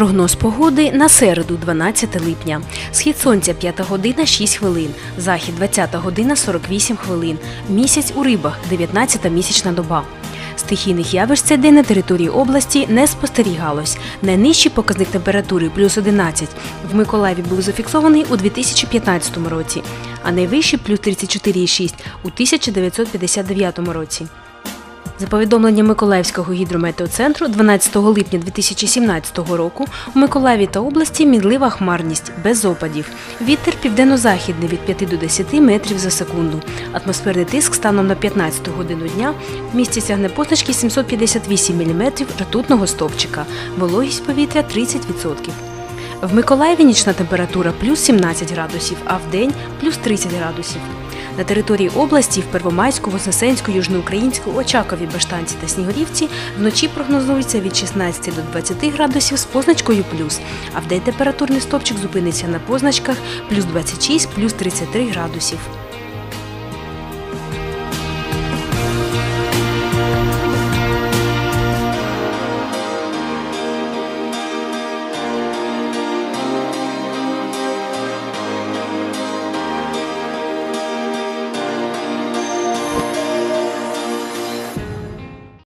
Прогноз погоди на середу, 12 липня. Схід сонця 5 година 6 хвилин, захід 20 година 48 хвилин. Місяць у рибах 19 місячна доба. Стихійних явищ цей день на території області не спостерігалось. Найнижчий показник температури плюс 11 в Миколаєві був зафіксований у 2015 році, а найвищий плюс 34,6 у 1959 році. За повідомленням Миколаївського гідрометеоцентру, 12 липня 2017 року у Миколаєві та області мінлива хмарність без опадів. Вітер південно-західний від 5 до 10 метрів за секунду. Атмосферний тиск станом на 15 годину дня в місті сягне позначки 758 мм ртутного стовпчика. Вологість повітря 30%. В Миколаєві нічна температура плюс 17 градусів, а в день плюс 30 градусів. На території області в Первомайську, Вознесенську, Южноукраїнську, Очакові, Баштанці та Снігурівці вночі прогнозується від 16 до 20 градусів з позначкою плюс, а в день температурний стопчик зупиниться на позначках плюс 26, плюс 33 градусів.